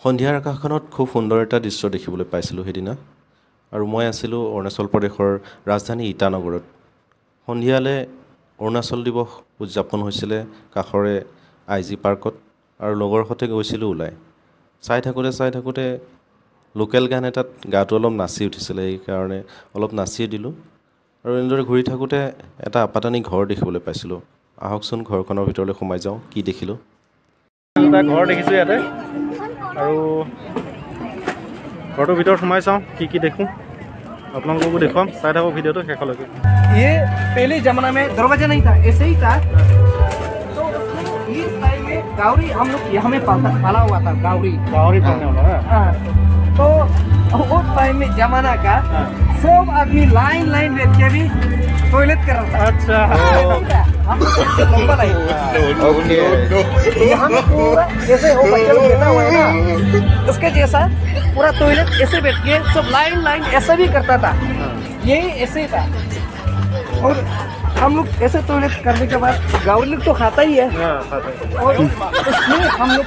সন্ধিয়াৰ আকাশখনত খুব সুন্দৰ এটা দৃশ্য দেখিবলৈ পাইছিলোঁ সেইদিনা। আৰু মই আছিলোঁ অৰুণাচল প্ৰদেশৰ ৰাজধানী ইটানগৰত। সন্ধিয়ালৈ অৰুণাচল দিৱস উদযাপন হৈছিলে কাষৰে আই জি পাৰ্কত আৰু লগৰ সৈতে গৈছিলোঁ ওলাই। চাই থাকোঁতে চাই থাকোঁতে লোকেল গান এটাত গাটো অলপ নাচি উঠিছিলে সেইকাৰণে অলপ নাচি দিলোঁ। আৰু এনেদৰে ঘূৰি থাকোঁতে এটা আপাতানি ঘৰ দেখিবলৈ পাইছিলোঁ। আহকচোন ঘৰখনৰ ভিতৰলৈ সোমাই যাওঁ কি দেখিলোঁ। এটা ঘৰ দেখিছোঁ ইয়াতে। আৰু ঘৰটোৰ ভিতৰত সোমাই চাওঁ কি কি দেখোঁ আপোনালোককো দেখুৱাম চাই থাকক ভিডিঅ'টো শেষলৈকে ये पहले जमाना में दरवाजा नहीं था ऐसे ही था तो इस टाइम में गावरी हम लोग यहाँ में पालता पाला हुआ था गावरी গাহৰি পালনে অলপ হা हाँ, तो उस टाइम में जमाना का हाँ। सब आदमी लाइन लाइन बैठ के भी टॉयलेट कर रहा था আচ্ছা हम लोग ऐसे लंबा लाइन उसके जैसा पूरा टॉयलेट ऐसे बैठ के सब लाइन लाइन ऐसा भी करता था। यही ऐसे ही था। और हम लोग ऐसे टॉयलेट करने के बाद गाँव लोग तो हाँ, खाता ही है। और उसमें हम लोग